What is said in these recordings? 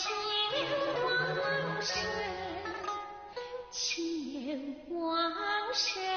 千万声千万声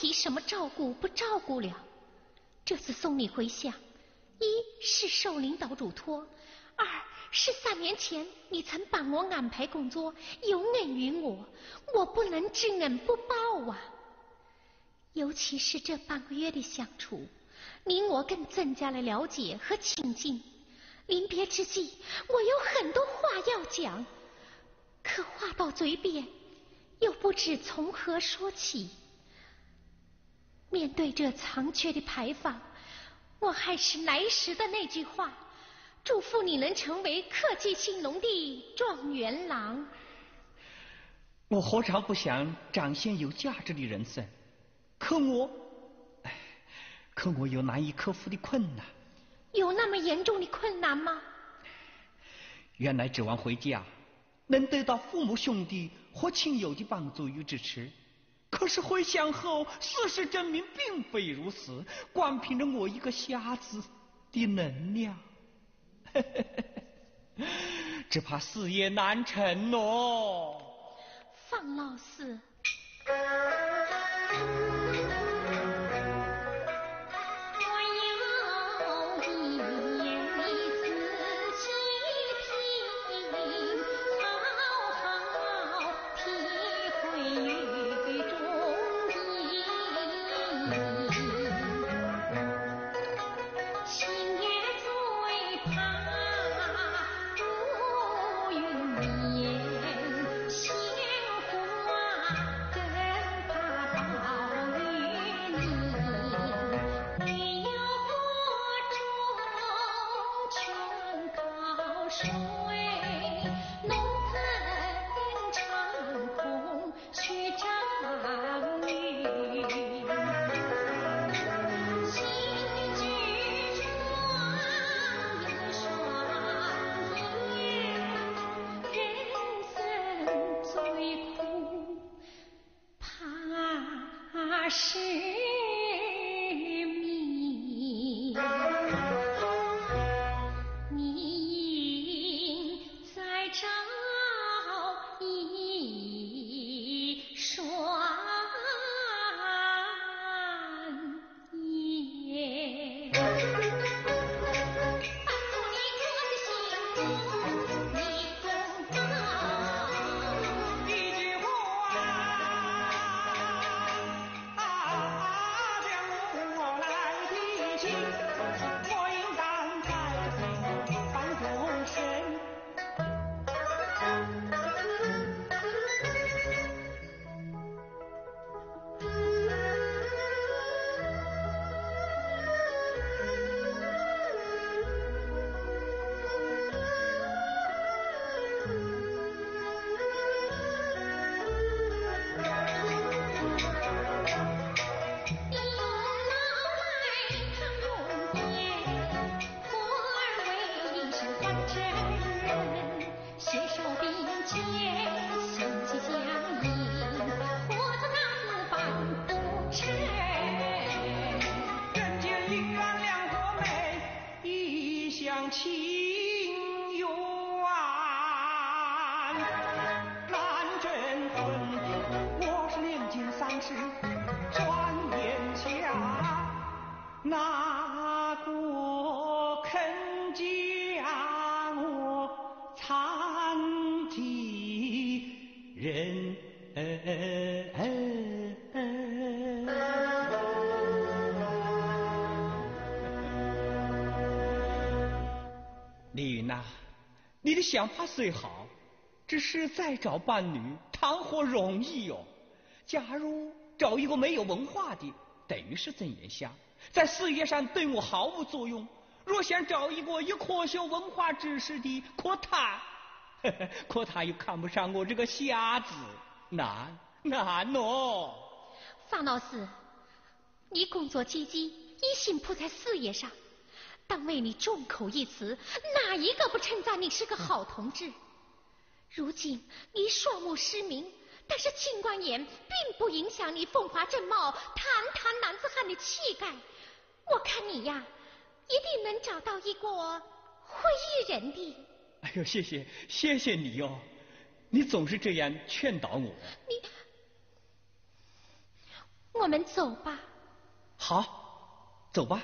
提什么照顾不照顾了。这次送你回乡，一是受领导嘱托，二是三年前你曾帮我安排工作，有恩于我，我不能知恩不报啊。尤其是这半个月的相处，你我更增加了了解和亲近。临别之际，我有很多话要讲，可话到嘴边，又不知从何说起。面对这残缺的牌坊，我还是来时的那句话：祝福你能成为科技兴隆的状元郎。我何尝不想展现有价值的人生？可我，哎，可我有难以克服的困难。有那么严重的困难吗？原来指望回家能得到父母兄弟或亲友的帮助与支持，可是回想后，事实证明并非如此。光凭着我一个瞎子的能量，只怕事业难成哦。方老师。Thank you. 转眼下哪个肯将我残疾人。李云呐你的想法虽好只是再找伴侣谈何容易哟。假如找一个没有文化的，等于是睁眼瞎，在事业上对我毫无作用。若想找一个有科学文化知识的，可他，可他又看不上我这个瞎子，难难哦！方老师，你工作积极，一心扑在事业上。当为你众口一词，哪一个不称赞你是个好同志？如今你双目失明，但是青光眼并不影响你风华正茂、堂堂男子汉的气概。我看你呀，一定能找到一个会意人的。哎呦，谢谢谢谢你哟，你总是这样劝导我。你我们走吧。好，走吧。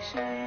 生。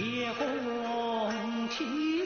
夜红轻